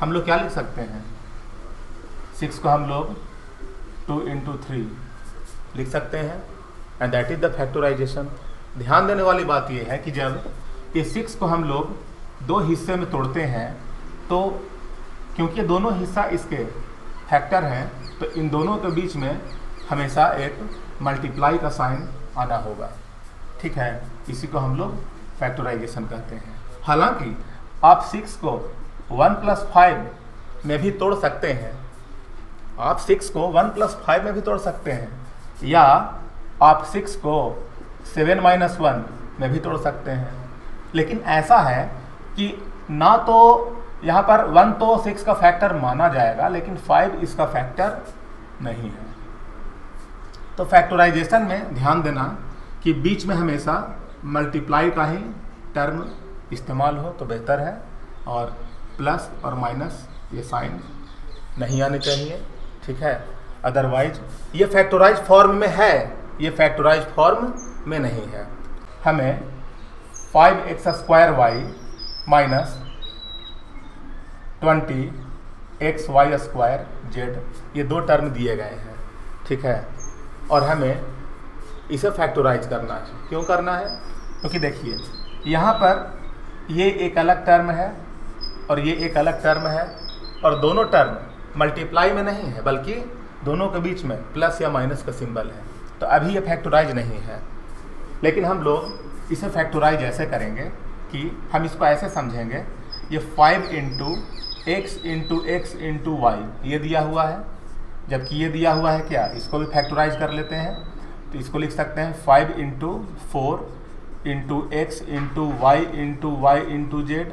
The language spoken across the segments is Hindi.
हम लोग क्या लिख सकते हैं? सिक्स को हम लोग टू इंटू थ्री लिख सकते हैं and that is the factorization ध्यान देने वाली बात यह है कि जब ये सिक्स को हम लोग दो हिस्से में तोड़ते हैं तो क्योंकि दोनों हिस्सा इसके फैक्टर हैं तो इन दोनों के बीच में हमेशा एक मल्टीप्लाई का साइन आना होगा। ठीक है? इसी को हम लोग फैक्टराइजेशन कहते हैं। हालाँकि आप सिक्स को वन प्लस फाइव में भी तोड़ सकते हैं। आप सिक्स को वन प्लस फाइव में भी तोड़ सकते हैं। या आप सिक्स को सेवन माइनस वन में भी तोड़ सकते हैं। लेकिन ऐसा है कि ना तो यहाँ पर वन तो सिक्स का फैक्टर माना जाएगा, लेकिन फाइव इसका फैक्टर नहीं है। तो फैक्टराइजेशन में ध्यान देना कि बीच में हमेशा मल्टीप्लाई का ही टर्म इस्तेमाल हो तो बेहतर है। और प्लस और माइनस, ये साइन नहीं आने चाहिए, ठीक है? अदरवाइज़ ये फैक्टोराइज फॉर्म में है, ये फैक्टोराइज फॉर्म में नहीं है। हमें five x square y minus twenty x y square z ये दो टर्म दिए गए हैं, ठीक है? और हमें इसे फैक्टोराइज करना है। क्यों करना है? क्योंकि देखिए, यहाँ पर ये एक अलग टर्म है और ये एक अलग टर्म है और दोनों टर्म मल्टीप्लाई में नहीं है, बल्कि दोनों के बीच में प्लस या माइनस का सिंबल है। तो अभी ये फैक्टराइज नहीं है। लेकिन हम लोग इसे फैक्टराइज ऐसे करेंगे कि हम इसको ऐसे समझेंगे, ये five into x into x into y ये दिया हुआ है। जबकि ये दिया हुआ है क्या? इसको भी फैक्टोराइज कर लेते हैं। तो इसको लिख सकते हैं five into four into x into y into y into z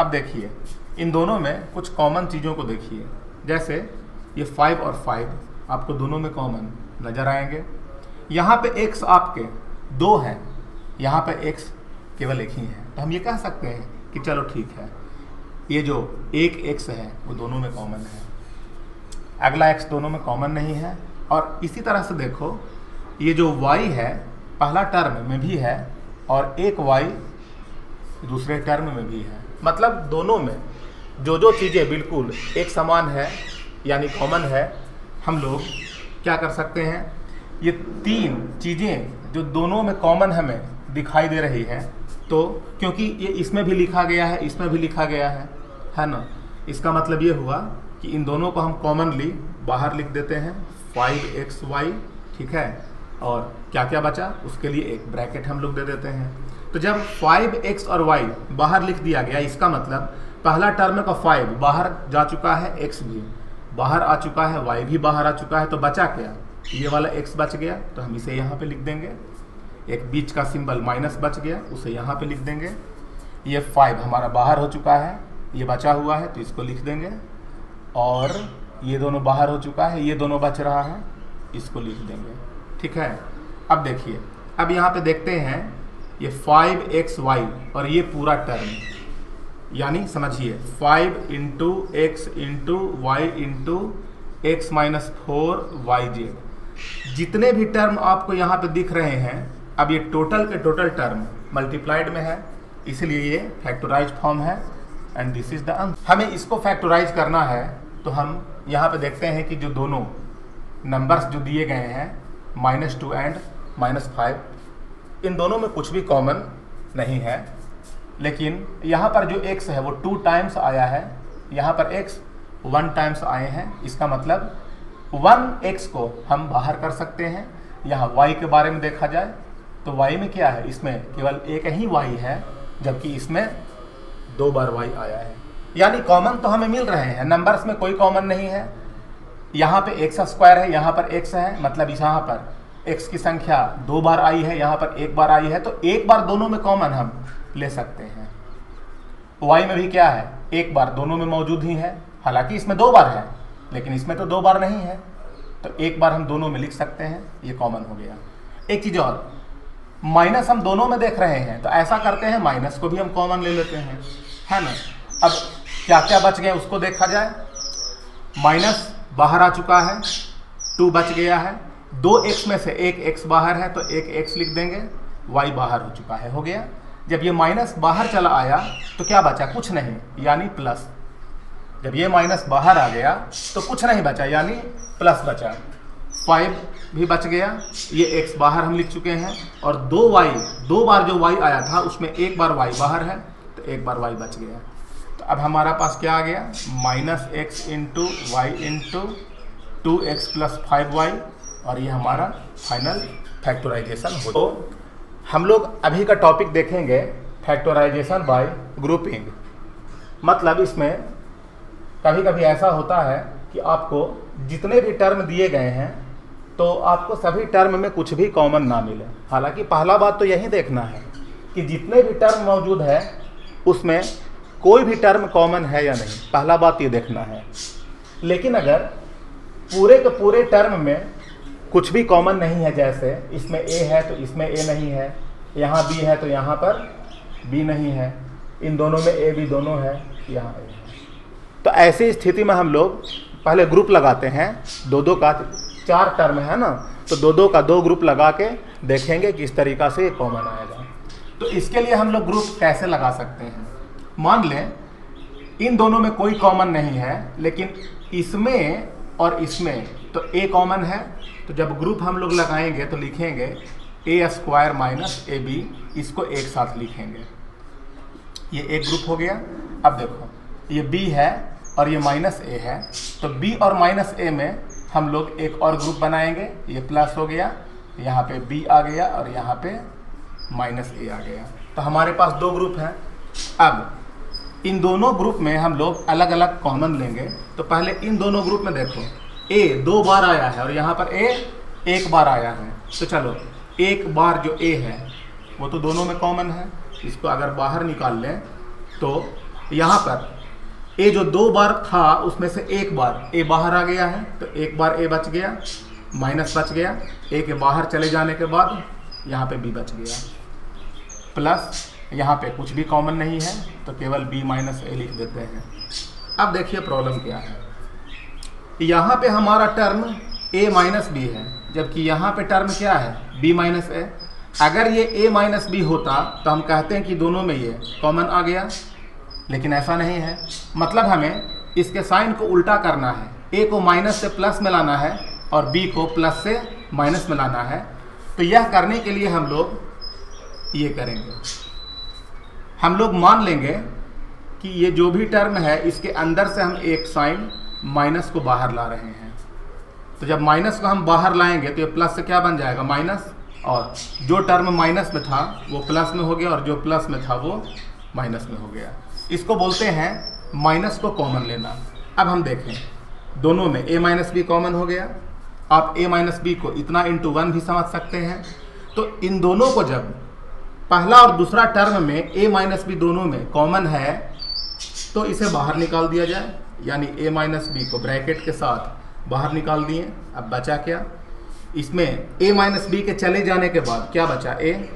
अब देखिए, इन दोनों में कुछ कॉमन चीज़ों को देखिए। जैसे, ये फाइव और फाइव आपको दोनों में कॉमन नज़र आएँगे। यहाँ पे एक्स आपके दो हैं, यहाँ पे एक्स केवल एक ही है। तो हम ये कह सकते हैं कि चलो ठीक है, ये जो एक एक्स है, वो दोनों में कॉमन है। अगला एक्स दोनों में कॉमन नहीं है, और इसी तरह से देखो, ये जो वाई है, पहला टर्म में भी है, और एक वाई दूसरे टर्म में भी है। मतलब दोनों में जो जो चीज़ें बिल्कुल एक समान है, यानी कॉमन है, हम लोग क्या कर सकते हैं? ये तीन चीज़ें जो दोनों में कॉमन हमें दिखाई दे रही है तो क्योंकि ये इसमें भी लिखा गया है, इसमें भी लिखा गया है है ना? इसका मतलब ये हुआ कि इन दोनों को हम कॉमनली बाहर लिख देते हैं फाइव एक्स वाई ठीक है? और क्या क्या बचा? उसके लिए एक ब्रैकेट हम लोग दे देते हैं। तो जब फाइव एक्स और वाई बाहर लिख दिया गया, इसका मतलब पहला टर्म का फाइव बाहर जा चुका है एक्स भी। बाहर आ चुका है वाई भी, बाहर आ चुका है तो बचा क्या? ये वाला एक्स बच गया तो हम इसे यहाँ पे लिख देंगे। एक बीच का सिंबल माइनस बच गया, उसे यहाँ पे लिख देंगे। ये फाइव हमारा बाहर हो चुका है, ये बचा हुआ है तो इसको लिख देंगे। और ये दोनों बाहर हो चुका है, ये दोनों बच रहा है, इसको लिख देंगे। ठीक है? अब देखिए, अब यहाँ पे देखते हैं ये फाइव एक्स वाई और ये पूरा टर्म यानी समझिए five into x into y into x minus four y z जितने भी टर्म आपको यहाँ पे दिख रहे हैं, अब ये टोटल के टोटल टर्म मल्टीप्लाइड में है, इसलिए ये फैक्टोराइज फॉर्म है and this is the answer हमें इसको फैक्टोराइज करना है तो हम यहाँ पे देखते हैं कि जो दोनों नंबर्स जो दिए गए हैं minus two and minus five इन दोनों में कुछ भी कॉमन नहीं है। लेकिन यहाँ पर जो एक्स है, वो टू टाइम्स आया है। यहाँ पर एक्स वन टाइम्स आए हैं। इसका मतलब वन एक्स को हम बाहर कर सकते हैं। यहाँ वाई के बारे में देखा जाए तो वाई में क्या है? इसमें केवल एक ही वाई है, जबकि इसमें दो बार वाई आया है। यानी कॉमन तो हमें मिल रहे हैं। नंबर्स में कोई कॉमन नहीं है। यहाँ पे एक्स स्क्वायर है, यहाँ पर एक्स है मतलब यहाँ पर एक्स की संख्या दो बार आई है, यहाँ पर एक बार आई है तो एक बार दोनों में कॉमन हम ले सकते हैं। वाई में भी क्या है? एक बार दोनों में मौजूद ही है। हालाँकि इसमें दो बार है, लेकिन इसमें तो दो बार नहीं है। तो एक बार हम दोनों में लिख सकते हैं, ये कॉमन हो गया। एक चीज़ और माइनस हम दोनों में देख रहे हैं तो ऐसा करते हैं माइनस को भी हम कॉमन ले लेते हैं। है ना? अब क्या क्या बच गए उसको देखा जाए। माइनस बाहर आ चुका है टू बच गया है। दो एक्स में से एक एक्स बाहर है तो एक एक्स लिख देंगे वाई बाहर हो चुका है, हो गया। जब ये माइनस बाहर चला आया तो क्या बचा? कुछ नहीं, यानी प्लस। जब ये माइनस बाहर आ गया तो कुछ नहीं बचा, यानी प्लस बचा। फाइव भी बच गया, ये एक्स बाहर हम लिख चुके हैं, और दो वाई दो बार जो वाई आया था, उसमें एक बार वाई बाहर है तो एक बार वाई बच गया। तो अब हमारा पास क्या आ गया? Minus x into y into two x plus five y और ये हमारा फाइनल फैक्टराइजेशन हो तो हम लोग अभी का टॉपिक देखेंगे फैक्टराइजेशन बाय ग्रुपिंग मतलब इसमें कभी कभी ऐसा होता है कि आपको जितने भी टर्म दिए गए हैं तो आपको सभी टर्म में कुछ भी कॉमन ना मिले। हालाँकि पहला बात तो यही देखना है कि जितने भी टर्म मौजूद है उसमें कोई भी टर्म कॉमन है या नहीं। पहला बात ये देखना है। लेकिन अगर पूरे के पूरे टर्म में कुछ भी कॉमन नहीं है जैसे, इसमें ए है तो इसमें ए नहीं है, यहाँ बी है तो यहाँ पर बी नहीं है, इन दोनों में ए बी दोनों है, यहाँ ए तो ऐसी स्थिति में हम लोग पहले ग्रुप लगाते हैं दो दो का, चार टर्म है ना तो दो दो का दो ग्रुप लगा के देखेंगे किस तरीका से कॉमन आएगा। तो इसके लिए हम लोग ग्रुप कैसे लगा सकते हैं? मान लें, इन दोनों में कोई कॉमन नहीं है, लेकिन इसमें और इसमें तो ए कॉमन है तो जब ग्रुप हम लोग लगाएँगे तो लिखेंगे a square minus a b इसको एक साथ लिखेंगे। ये एक ग्रुप हो गया। अब देखो, ये बी है और ये माइनस ए है। तो बी और माइनस ए में हम लोग एक और ग्रुप बनाएँगे। ये प्लस हो गया, यहाँ पे बी आ गया और यहाँ पे माइनस ए आ गया। तो हमारे पास दो ग्रुप हैं। अब, इन दोनों ग्रुप में हम लोग अलग अलग कॉमन लेंगे। तो पहले इन दोनों ग्रुप में देखो। ए दो बार आया है और यहाँ पर ए एक बार आया है। तो चलो, एक बार जो ए है, वो तो दोनों में कॉमन है। इसको अगर बाहर निकाल लें तो यहाँ पर ए जो दो बार था, उसमें से एक बार ए बाहर आ गया है तो एक बार ए बच गया माइनस बच गया। ए के बाहर चले जाने के बाद यहाँ पे बी बच गया। प्लस यहाँ पे कुछ भी कॉमन नहीं है तो केवल बी माइनस ए लिख देते हैं। अब देखिए प्रॉब्लम क्या है। यहाँ पे हमारा टर्म ए माइनस बी है, जबकि यहाँ पे टर्म क्या है? बी माइनस ए अगर ये ए माइनस बी होता तो हम कहते हैं कि दोनों में ये कॉमन आ गया, लेकिन ऐसा नहीं है। मतलब हमें इसके साइन को उल्टा करना है। ए को माइनस से प्लस में लाना है, और बी को प्लस से माइनस में लाना है। तो यह करने के लिए हम लोग ये करेंगे। हम लोग मान लेंगे कि ये जो भी टर्म है, इसके अंदर से हम एक साइन माइनस को बाहर ला रहे हैं। तो जब माइनस को हम बाहर लाएँगे तो ये प्लस से क्या बन जाएगा? माइनस। और जो टर्म माइनस में था, वो प्लस में हो गया, और जो प्लस में था, वो माइनस में हो गया। इसको बोलते हैं माइनस को कॉमन लेना। अब हम देखें, दोनों में ए माइनस बी कॉमन हो गया। आप ए माइनस बी को इतना इंटू वन भी समझ सकते हैं। तो इन दोनों को जब पहला और दूसरा टर्म में ए माइनस बी दोनों में कॉमन है तो इसे बाहर निकाल दिया जाए। यानी ए माइनस बी को ब्रैकेट के साथ बाहर निकाल दिए। अब बचा क्या? इसमें ए माइनस बी के चले जाने के बाद क्या बचा? ए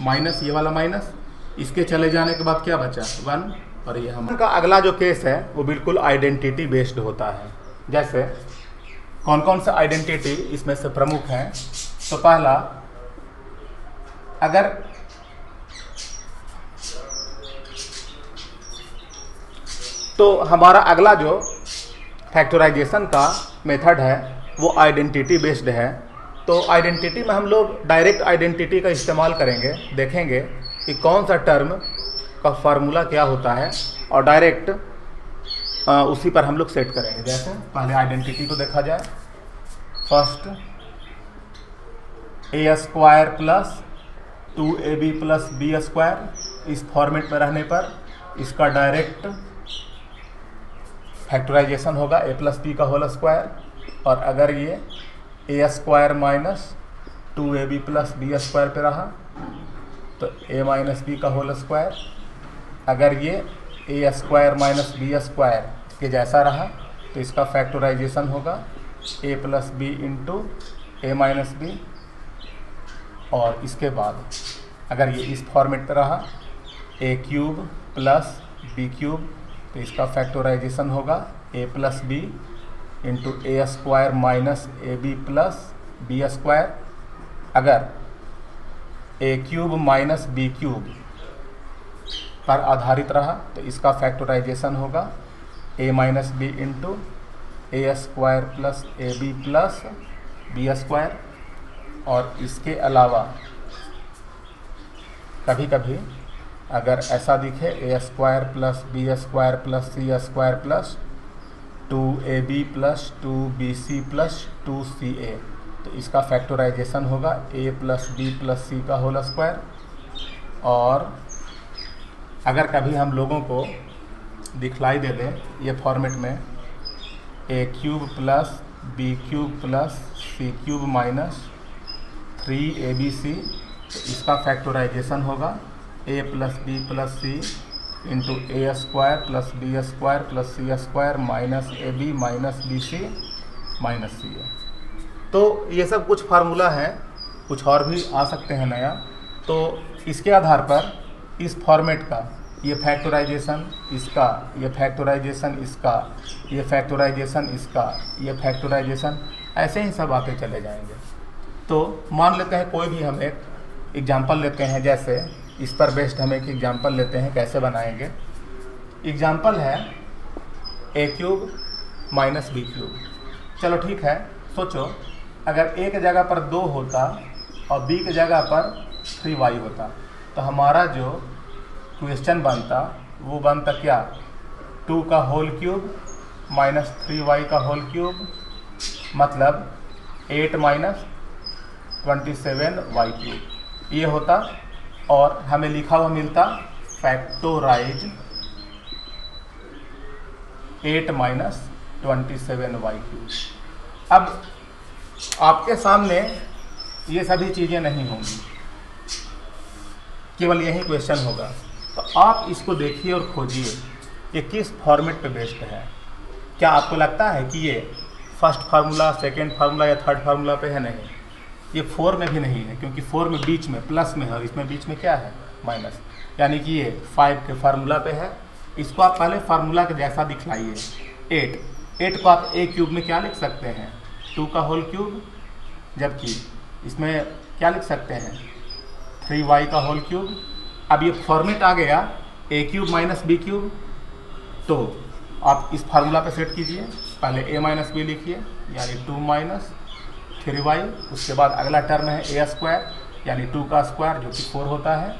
माइनस ये वाला माइनस इसके चले जाने के बाद क्या बचा? वन और ये हम का अगला जो केस है, वो बिल्कुल आइडेंटिटी बेस्ड होता है। जैसे कौन कौन सा आइडेंटिटी इसमें से प्रमुख हैं? तो पहला, अगर तो हमारा अगला जो फैक्टराइजेशन का मेथड है, वो आइडेंटिटी बेस्ड है। तो आइडेंटिटी में हम लोग डायरेक्ट आइडेंटिटी का इस्तेमाल करेंगे, देखेंगे कि कौन सा टर्म का फार्मूला क्या होता है और डायरेक्ट उसी पर हम लोग सेट करेंगे। जैसे पहले आइडेंटिटी को देखा जाए। First a square plus two a b plus b square इस फॉर्मेट में रहने पर इसका डायरेक्ट फैक्टराइजेशन होगा ए प्लस बी का होल स्क्वायर और अगर ये a square minus two a b plus b square पर रहा तो ए माइनस बी का होल स्क्वायर अगर ये a square minus b square के जैसा रहा तो इसका फैक्टराइजेशन होगा a plus b into a minus b और इसके बाद अगर ये इस फॉर्मेट पर रहा a cube plus b cube तो इसका फैक्टोराइजेशन होगा a plus b into a square minus a b plus b square अगर a cube minus b cube पर आधारित रहा तो इसका फैक्टोराइजेशन होगा a minus b into a square plus a b plus b square और इसके अलावा कभी कभी अगर ऐसा दिखे a square plus b square plus c square plus two a b plus two b c plus two c a तो इसका फैक्टराइजेशन होगा a plus b plus c का होल स्क्वायर और अगर कभी हम लोगों को दिखलाई दे दें, ये फॉर्मेट में a cube plus b cube plus c cube minus three a b c इसका फैक्टराइजेशन होगा। A plus b plus c into a square plus b square plus c square minus a b minus b c minus c a तो ये सब कुछ फार्मूला है, कुछ और भी आ सकते हैं नया। तो इसके आधार पर इस फॉर्मेट का ये फैक्टराइजेशन इसका, ये फैक्टराइजेशन इसका, ये फैक्टराइजेशन इसका, ये फैक्टराइजेशन ऐसे ही सब आते चले जाएँगे। तो मान लेते हैं कोई भी हम एक एग्ज़ाम्पल लेते हैं, जैसे इस पर बेस्ड हम एक एग्ज़ाम्पल लेते हैं कैसे बनाएँगे। एग्ज़ाम्पल है a cube minus b cube चलो ठीक है, सोचो, अगर एक जगह पर दो होता और बी के जगह पर थ्री वाई होता तो हमारा जो क्वेश्चन बनता, वो बनता क्या? टू का whole cube minus three y का होल क्यूब मतलब eight minus twenty seven y cube ये होता और हमें लिखा हुआ मिलता factorize eight minus twenty seven y cube. अब आपके सामने ये सभी चीज़ें नहीं होंगी। केवल यही क्वेश्चन होगा। तो आप इसको देखिए और खोजिए, ये किस फॉर्मेट पे बेस्ड है? क्या आपको लगता है कि ये फ़र्स्ट फार्मूला सेकेंड फार्मूला या थर्ड फार्मूला पे है नहीं? ये फोर में भी नहीं है, क्योंकि फोर में बीच में प्लस में है, और इसमें बीच में क्या है? माइनस यानी कि ये फाइव के फार्मूला पे है। इसको आप पहले फार्मूला के जैसा दिखलाइए। एट एट को आप ए क्यूब में क्या लिख सकते हैं? टू का होल क्यूब जबकि इसमें क्या लिख सकते हैं? थ्री वाई का होल क्यूब अब ये फॉर्मेट आ गया a cube minus b cube तो आप इस फार्मूला पे सेट कीजिए। पहले ए माइनस बी लिखिए, यानी टू माइनस थ्री वाई, उसके बाद अगला टर्म है ए स्क्वायर यानी टू का स्क्वायर जो कि फोर होता है।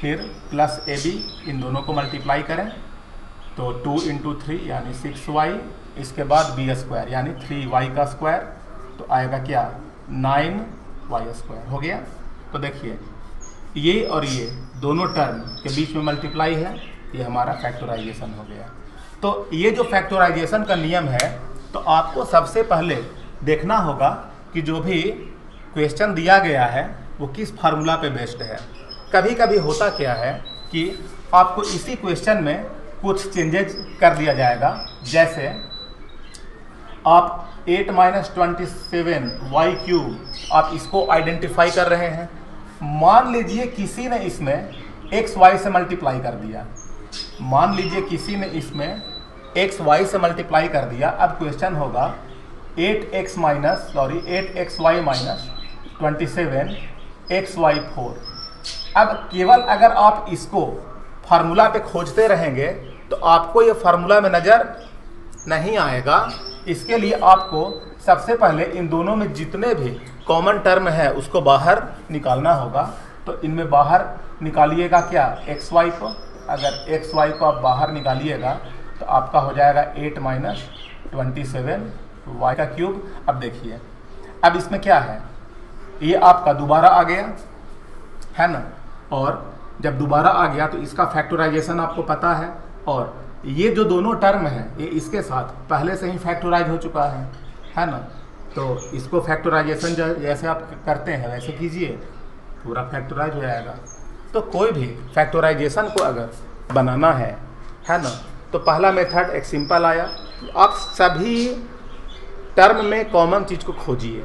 फिर प्लस ए बी इन दोनों को मल्टीप्लाई करें। तो टू इंटू थ्री यानी सिक्स वाई इसके बाद बी स्क्वायर यानी थ्री वाई का स्क्वायर तो आएगा क्या? नाइन वाई स्क्वायर हो गया? तो देखिए ये और ये दोनों टर्म के बीच में मल्टीप्लाई है, ये हमारा फैक्टराइजेशन हो गया। तो ये जो फैक्टराइजेशन का नियम है तो आपको सबसे पहले देखना होगा कि जो भी क्वेश्चन दिया गया है, वो किस फार्मूला पे बेस्ड है? कभी कभी होता क्या है कि आपको इसी क्वेश्चन में कुछ चेंजेज कर दिया जाएगा। जैसे, आप eight minus twenty seven y cube आप इसको आइडेंटिफाई कर रहे हैं। मान लीजिए किसी ने इसमें एक्स वाई से मल्टीप्लाई कर दिया। मान लीजिए किसी ने इसमें एक्स वाई से मल्टीप्लाई कर दिया। अब क्वेश्चन होगा eight x minus sorry eight x y minus twenty seven x y four अब केवल अगर आप इसको फार्मूला पे खोजते रहेंगे तो आपको ये फार्मूला में नज़र नहीं आएगा। इसके लिए आपको सबसे पहले इन दोनों में जितने भी कॉमन टर्म है, उसको बाहर निकालना होगा। तो इनमें बाहर निकालिएगा क्या? एक्स वाई को। अगर एक्स वाई को आप बाहर निकालिएगा तो आपका हो जाएगा eight minus twenty seven y का क्यूब अब देखिए। अब इसमें क्या है? ये आपका दोबारा आ गया, है ना? और जब दोबारा आ गया तो इसका फैक्टराइजेशन आपको पता है। और ये जो दोनों टर्म है, ये इसके साथ पहले से ही फैक्टराइज हो चुका है है ना? तो इसको फैक्टराइजेशन जैसे आप करते हैं, वैसे कीजिए। पूरा फैक्टराइज हो जाएगा। तो कोई भी फैक्टराइजेशन को अगर बनाना है है ना? तो पहला मेथड एक सिंपल आया। आप सभी टर्म में कॉमन चीज़ को खोजिए।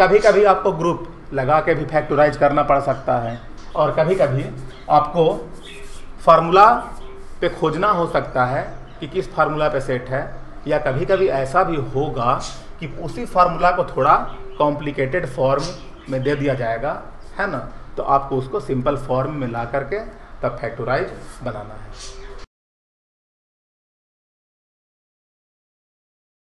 कभी कभी आपको ग्रुप लगा के भी फैक्टराइज करना पड़ सकता है और कभी कभी आपको फार्मूला पे खोजना हो सकता है कि किस फार्मूला पे सेट है या कभी कभी ऐसा भी होगा कि उसी फार्मूला को थोड़ा कॉम्प्लिकेटेड फॉर्म में दे दिया जाएगा, है ना? तो आपको उसको सिंपल फॉर्म में ला करके तब फैक्टराइज बनाना है।